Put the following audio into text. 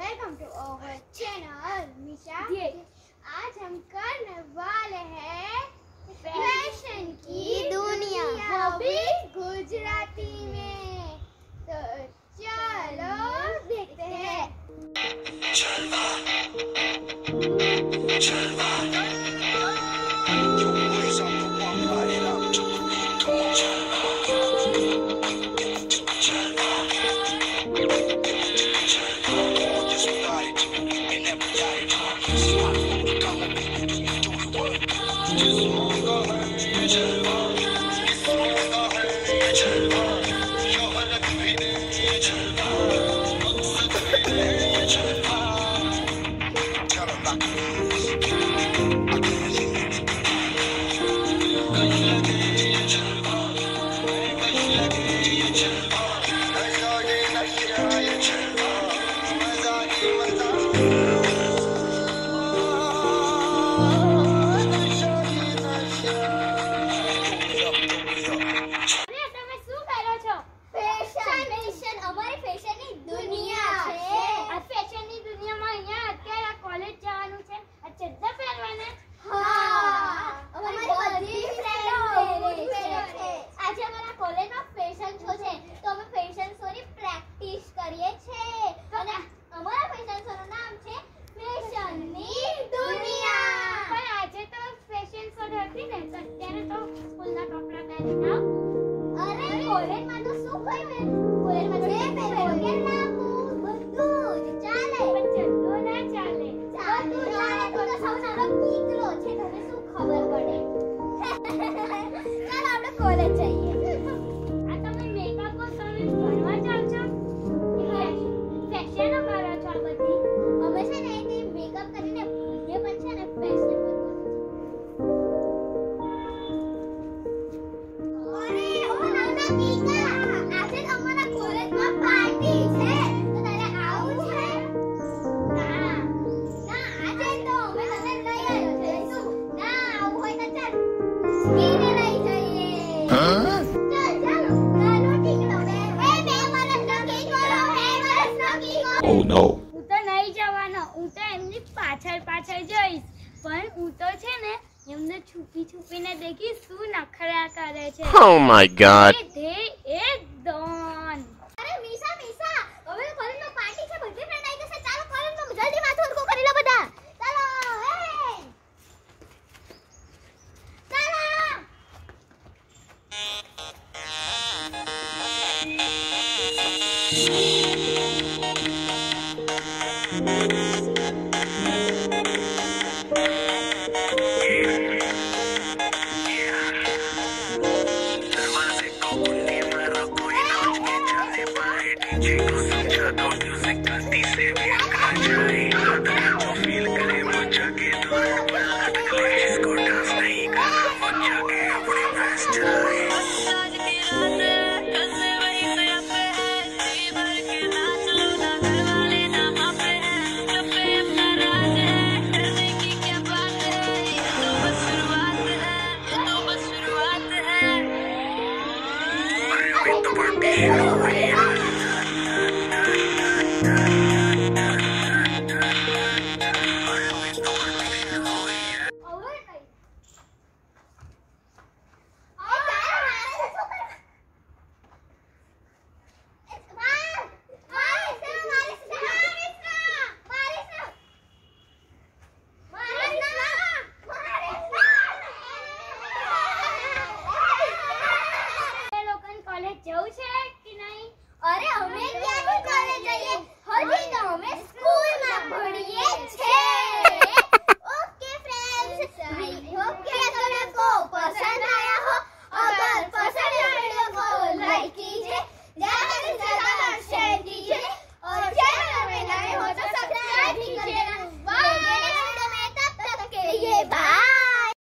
Welcome to our channel Misha आज हम करने वाले हैं फ़ैशन की दुनिया. वो भी गुजराती में. तो चलो देखते हैं. Çılgın ફેશન શો છે તો અમે ફેશન શોની પ્રેક્ટિસ કરીએ છીએ. અને અમારા ફેશન શોનું નામ છે ફેશનની દુનિયા. પણ આજે તો ફેશન શો હતી ને તો અત્યારે તો સ્કૂલના કપડાં પહેરીને આવો. અરે કોલેજમાં તો શું કહ્યું કોલેજમાં જે પહેર્યું કે લાંબુ બધું જ ચાલે. પણ ચડ્ડો ના ચાલે. ચાલતું ચાલે તો તો સૌ નાનો દીકરો છે તને શું ખબર પડે? ચાલ આપણે કોલેજ જઈએ. Oh. હું તો નહીં જવાનો, હું તો એમની પાછળ પાછળ જઈશ પણ હું તો છે ને એમને છુપી છુપીને દેખી શું નખરા કરે છે Oh my god. A they A Don અરે મીસા મીસા હવે તો કોલેજમાં પાર્ટી છે બધી ફ્રેન્ડ આવી જશે ચાલો કોલેજમાં જલ્દી માથું હરખું કરી લો બધા ચાલો હે ચાલો જવું છે કે નહીં અરે અમે ક્યાં जाइए। हर गाँव में स्कूल में पढ़िए। छः